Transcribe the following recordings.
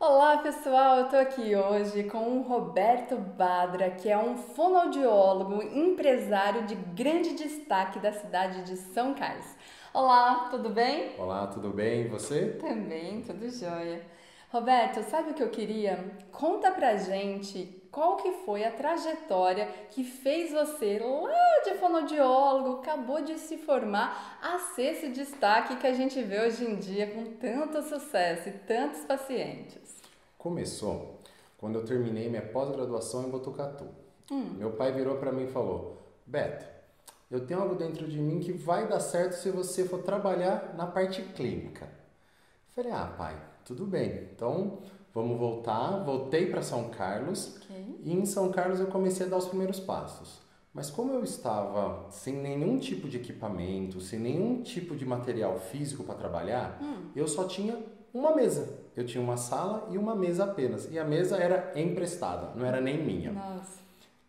Olá pessoal, eu tô aqui hoje com o Roberto Badra, que é um fonoaudiólogo, empresário de grande destaque da cidade de São Carlos. Olá, tudo bem? Olá, tudo bem? E você? Também, tudo jóia. Roberto, sabe o que eu queria? Conta pra gente qual que foi a trajetória que fez você lá de fonoaudiólogo, acabou de se formar, a ser esse destaque que a gente vê hoje em dia com tanto sucesso e tantos pacientes. Começou quando eu terminei minha pós-graduação em Botucatu. Hum. Meu pai virou para mim e falou: Beto, eu tenho algo dentro de mim que vai dar certo se você for trabalhar na parte clínica. Falei: Ah, pai, tudo bem. Então, vamos voltar. Voltei para São Carlos okay. e em São Carlos eu comecei a dar os primeiros passos. Mas como eu estava sem nenhum tipo de equipamento, sem nenhum tipo de material físico para trabalhar, hum. eu só tinha uma mesa. Eu tinha uma sala e uma mesa apenas. E a mesa era emprestada, não era nem minha. Nossa.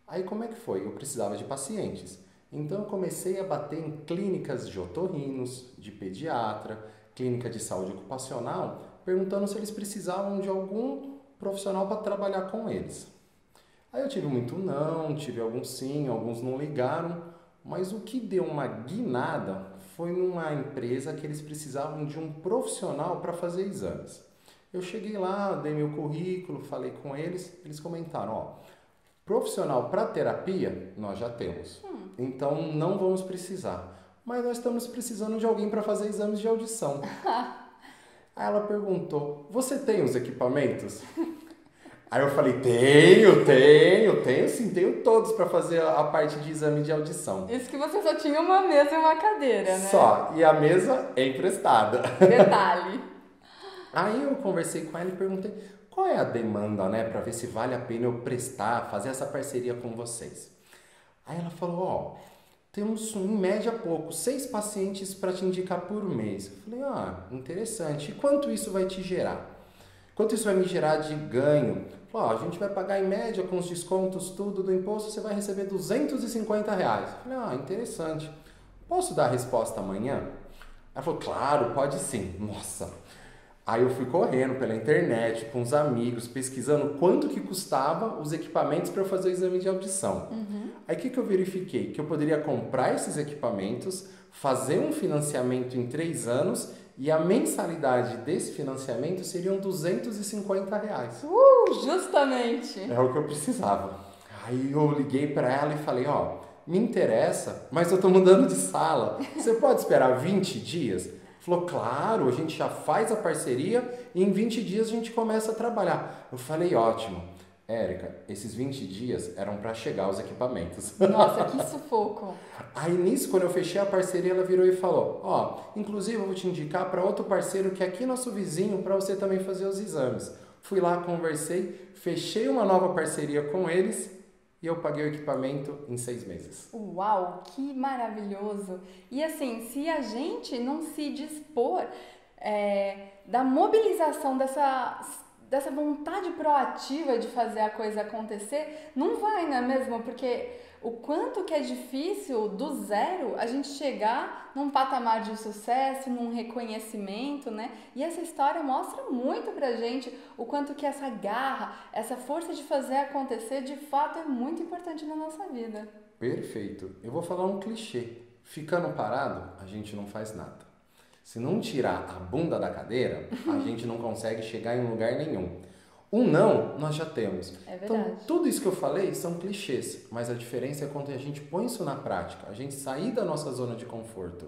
Aí como é que foi? Eu precisava de pacientes. Então eu comecei a bater em clínicas de otorrinos, de pediatra, clínica de saúde ocupacional perguntando se eles precisavam de algum profissional para trabalhar com eles. Aí eu tive muito não, tive alguns sim, alguns não ligaram, mas o que deu uma guinada foi numa empresa que eles precisavam de um profissional para fazer exames. Eu cheguei lá, dei meu currículo, falei com eles, eles comentaram, ó, profissional para terapia nós já temos, hum. então não vamos precisar, mas nós estamos precisando de alguém para fazer exames de audição. Aí ela perguntou: Você tem os equipamentos? Aí eu falei: Tenho, tenho, tenho sim, tenho todos para fazer a parte de exame de audição. Isso que você só tinha uma mesa e uma cadeira, né? Só, e a mesa é emprestada. Detalhe. Aí eu conversei com ela e perguntei: Qual é a demanda, né, para ver se vale a pena eu prestar, fazer essa parceria com vocês? Aí ela falou: Ó. Oh, temos em média pouco, seis pacientes para te indicar por mês. Eu falei, ah, interessante. E quanto isso vai te gerar? Quanto isso vai me gerar de ganho? Falei, ah, a gente vai pagar em média com os descontos, tudo do imposto, você vai receber 250 reais. Eu falei, ah, interessante. Posso dar a resposta amanhã? Ela falou, claro, pode sim. Nossa, Aí eu fui correndo pela internet com os amigos, pesquisando quanto que custava os equipamentos para eu fazer o exame de audição. Uhum. Aí o que, que eu verifiquei? Que eu poderia comprar esses equipamentos, fazer um financiamento em três anos e a mensalidade desse financiamento seriam 250 reais. Uh, justamente! É o que eu precisava. Aí eu liguei para ela e falei, ó, me interessa, mas eu estou mudando de sala. Você pode esperar 20 dias? Falou, claro, a gente já faz a parceria e em 20 dias a gente começa a trabalhar. Eu falei, ótimo. Érica, esses 20 dias eram para chegar os equipamentos. Nossa, que sufoco. Aí nisso, quando eu fechei a parceria, ela virou e falou: Ó, oh, inclusive eu vou te indicar para outro parceiro que é aqui nosso vizinho para você também fazer os exames. Fui lá, conversei, fechei uma nova parceria com eles e eu paguei o equipamento em seis meses. Uau, que maravilhoso! E assim, se a gente não se dispor é, da mobilização dessa, dessa vontade proativa de fazer a coisa acontecer, não vai, não é mesmo? Porque o quanto que é difícil do zero a gente chegar num patamar de sucesso, num reconhecimento, né? E essa história mostra muito pra gente o quanto que essa garra, essa força de fazer acontecer, de fato é muito importante na nossa vida. Perfeito. Eu vou falar um clichê. Ficando parado, a gente não faz nada. Se não tirar a bunda da cadeira, a gente não consegue chegar em lugar nenhum. Um não, nós já temos. É então, tudo isso que eu falei são clichês, mas a diferença é quando a gente põe isso na prática, a gente sair da nossa zona de conforto.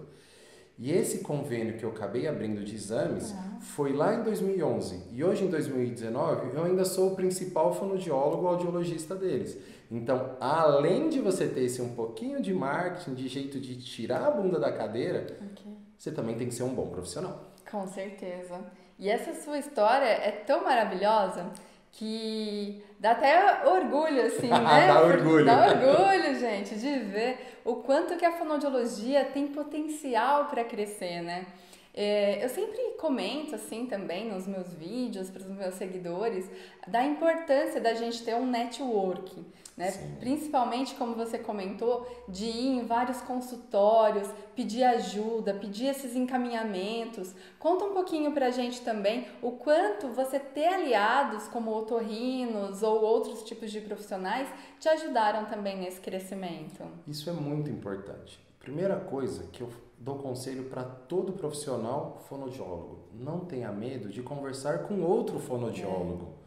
E esse convênio que eu acabei abrindo de exames uhum. foi lá em 2011. E hoje, em 2019, eu ainda sou o principal fonoaudiólogo audiologista deles. Então, além de você ter esse um pouquinho de marketing, de jeito de tirar a bunda da cadeira, okay. Você também tem que ser um bom profissional. Com certeza. E essa sua história é tão maravilhosa que dá até orgulho, assim, né? dá orgulho. Dá orgulho, gente, de ver o quanto que a fonoaudiologia tem potencial para crescer, né? É, eu sempre comento assim também nos meus vídeos para os meus seguidores da importância da gente ter um networking. Né? Principalmente, como você comentou, de ir em vários consultórios, pedir ajuda, pedir esses encaminhamentos. Conta um pouquinho pra gente também o quanto você ter aliados como otorrinos ou outros tipos de profissionais te ajudaram também nesse crescimento. Isso é muito importante. Primeira coisa que eu dou conselho para todo profissional fonoaudiólogo: não tenha medo de conversar com outro fonoaudiólogo. É.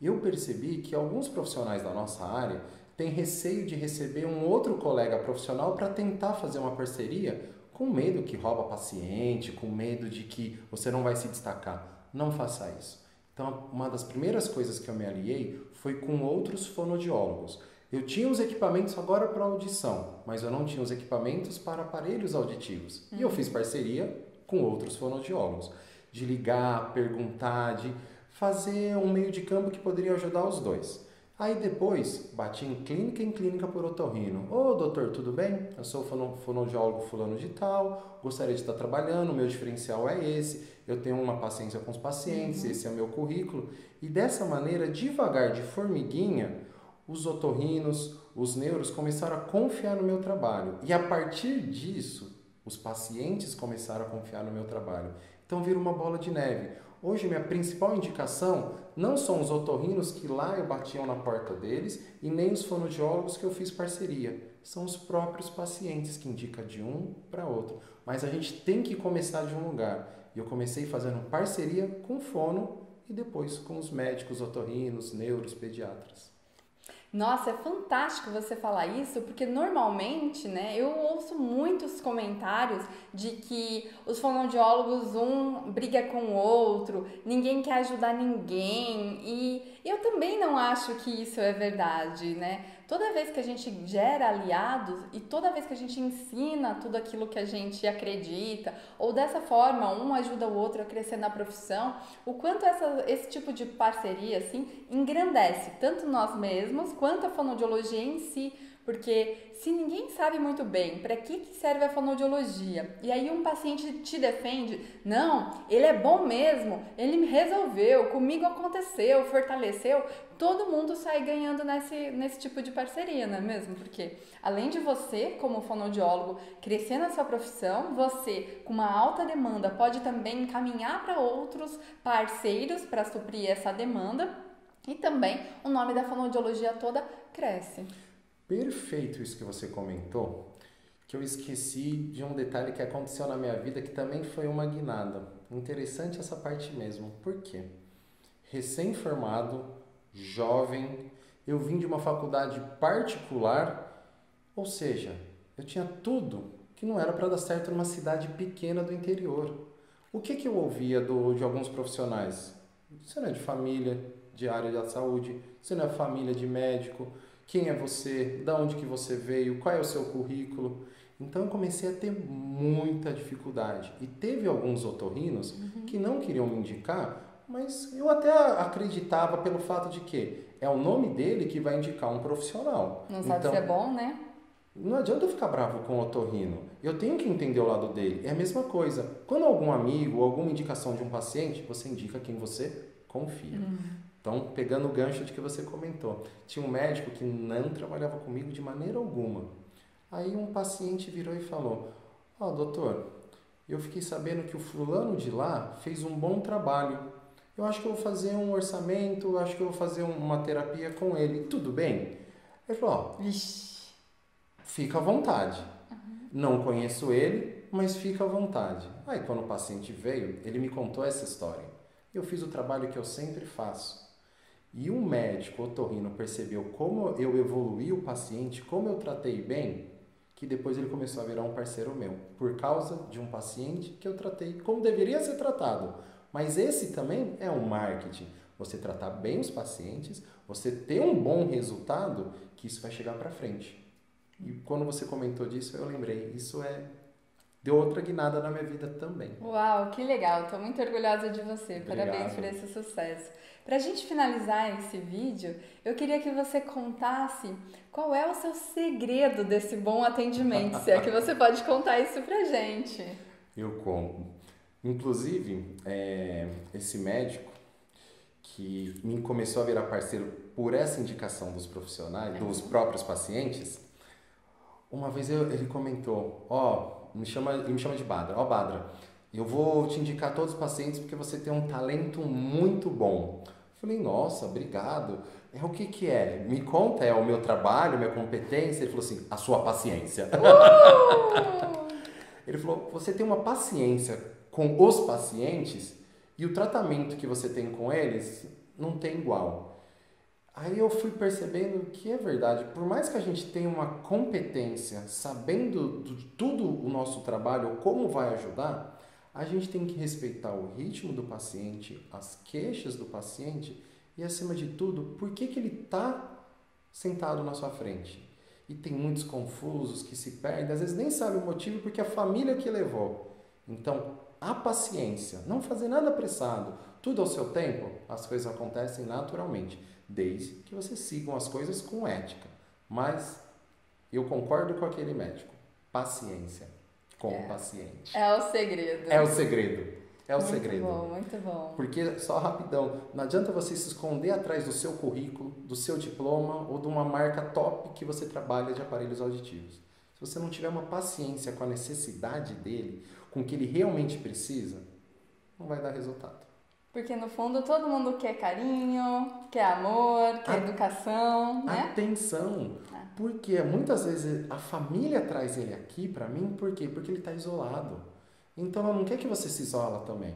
Eu percebi que alguns profissionais da nossa área têm receio de receber um outro colega profissional para tentar fazer uma parceria com medo que rouba paciente, com medo de que você não vai se destacar. Não faça isso. Então, uma das primeiras coisas que eu me aliei foi com outros fonodiólogos. Eu tinha os equipamentos agora para audição, mas eu não tinha os equipamentos para aparelhos auditivos. Uhum. E eu fiz parceria com outros fonodiólogos, de ligar, perguntar, de fazer um meio de campo que poderia ajudar os dois. Aí depois, bati em clínica em clínica por otorrino. Ô doutor, tudo bem? Eu sou fonoaudiólogo fulano de tal, gostaria de estar trabalhando, o meu diferencial é esse, eu tenho uma paciência com os pacientes, uhum. esse é o meu currículo. E dessa maneira, devagar, de formiguinha, os otorrinos, os neuros começaram a confiar no meu trabalho. E a partir disso, os pacientes começaram a confiar no meu trabalho. Então vira uma bola de neve. Hoje, minha principal indicação não são os otorrinos que lá eu batiam na porta deles e nem os fonoaudiólogos que eu fiz parceria. São os próprios pacientes que indicam de um para outro. Mas a gente tem que começar de um lugar. E eu comecei fazendo parceria com fono e depois com os médicos otorrinos, neuros, pediatras. Nossa, é fantástico você falar isso, porque normalmente, né, eu ouço muitos comentários de que os fonoaudiólogos um briga com o outro, ninguém quer ajudar ninguém, e eu também não acho que isso é verdade, né? Toda vez que a gente gera aliados e toda vez que a gente ensina tudo aquilo que a gente acredita, ou dessa forma um ajuda o outro a crescer na profissão, o quanto essa, esse tipo de parceria assim engrandece tanto nós mesmos quanto a fonoaudiologia em si. Porque se ninguém sabe muito bem para que, que serve a fonoaudiologia e aí um paciente te defende, não, ele é bom mesmo, ele me resolveu, comigo aconteceu, fortaleceu, todo mundo sai ganhando nesse, nesse tipo de parceria, não é mesmo? Porque além de você, como fonoaudiólogo, crescer na sua profissão, você, com uma alta demanda, pode também encaminhar para outros parceiros para suprir essa demanda e também o nome da fonoaudiologia toda cresce perfeito isso que você comentou, que eu esqueci de um detalhe que aconteceu na minha vida que também foi uma guinada. Interessante essa parte mesmo. Por quê? Recém-formado, jovem, eu vim de uma faculdade particular, ou seja, eu tinha tudo que não era para dar certo numa cidade pequena do interior. O que, que eu ouvia do, de alguns profissionais? Você não é de família, de área da saúde, você não é família de médico, quem é você, da onde que você veio, qual é o seu currículo. Então eu comecei a ter muita dificuldade. E teve alguns otorrinos uhum. que não queriam me indicar, mas eu até acreditava pelo fato de que é o nome dele que vai indicar um profissional. Não sabe então, se é bom, né? Não adianta eu ficar bravo com o otorrino. Eu tenho que entender o lado dele. É a mesma coisa. Quando algum amigo, alguma indicação de um paciente, você indica quem você confia. Uhum. Então, pegando o gancho de que você comentou, tinha um médico que não trabalhava comigo de maneira alguma. Aí um paciente virou e falou: Ó, oh, doutor, eu fiquei sabendo que o fulano de lá fez um bom trabalho. Eu acho que eu vou fazer um orçamento, eu acho que eu vou fazer uma terapia com ele. Tudo bem? Ele falou: Ó, fica à vontade. Uhum. Não conheço ele, mas fica à vontade. Aí, quando o paciente veio, ele me contou essa história. Eu fiz o trabalho que eu sempre faço e o médico otorrino percebeu como eu evoluí o paciente, como eu tratei bem, que depois ele começou a virar um parceiro meu, por causa de um paciente que eu tratei como deveria ser tratado. Mas esse também é um marketing. Você tratar bem os pacientes, você ter um bom resultado, que isso vai chegar para frente. E quando você comentou disso, eu lembrei, isso é deu outra guinada na minha vida também. Uau, que legal! Estou muito orgulhosa de você. Obrigado. Parabéns por esse sucesso. Para a gente finalizar esse vídeo, eu queria que você contasse qual é o seu segredo desse bom atendimento, se é que você pode contar isso pra gente. Eu conto. Inclusive, é, esse médico que me começou a virar parceiro por essa indicação dos profissionais, dos próprios pacientes, uma vez eu, ele comentou, ó, oh, me chama, ele me chama de Badra, ó oh, Badra, eu vou te indicar todos os pacientes porque você tem um talento muito bom. Falei, nossa, obrigado. É o que que é? Me conta, é o meu trabalho, minha competência? Ele falou assim, a sua paciência. Uh! ele falou, você tem uma paciência com os pacientes e o tratamento que você tem com eles não tem igual. Aí eu fui percebendo que é verdade, por mais que a gente tenha uma competência, sabendo de tudo o nosso trabalho, como vai ajudar, a gente tem que respeitar o ritmo do paciente, as queixas do paciente e, acima de tudo, por que, que ele está sentado na sua frente. E tem muitos confusos que se perdem, às vezes nem sabe o motivo porque a família que levou. Então, a paciência, não fazer nada apressado, tudo ao seu tempo, as coisas acontecem naturalmente, desde que você sigam as coisas com ética. Mas eu concordo com aquele médico. Paciência com é. o paciente. É o segredo. É o segredo. É o muito segredo. Muito bom, muito bom. Porque, só rapidão, não adianta você se esconder atrás do seu currículo, do seu diploma ou de uma marca top que você trabalha de aparelhos auditivos. Se você não tiver uma paciência com a necessidade dele, com o que ele realmente precisa, não vai dar resultado. Porque no fundo todo mundo quer carinho, quer amor, quer a... educação, né? Atenção! É. Porque muitas vezes a família traz ele aqui para mim, por quê? Porque ele está isolado. Então ela não quer que você se isola também.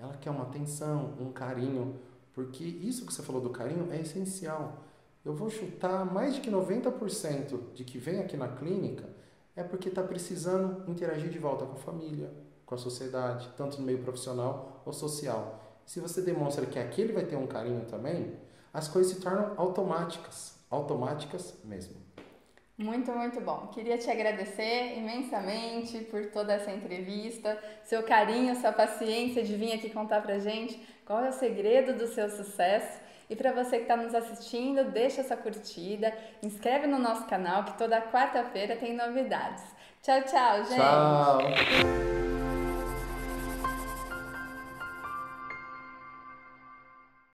Ela quer uma atenção, um carinho, porque isso que você falou do carinho é essencial. Eu vou chutar mais de que 90% de que vem aqui na clínica é porque está precisando interagir de volta com a família, com a sociedade, tanto no meio profissional ou social. Se você demonstra que aquele vai ter um carinho também, as coisas se tornam automáticas, automáticas mesmo. Muito, muito bom. Queria te agradecer imensamente por toda essa entrevista, seu carinho, sua paciência de vir aqui contar pra gente qual é o segredo do seu sucesso. E para você que está nos assistindo, deixa essa curtida, inscreve no nosso canal que toda quarta-feira tem novidades. Tchau, tchau, gente! Tchau!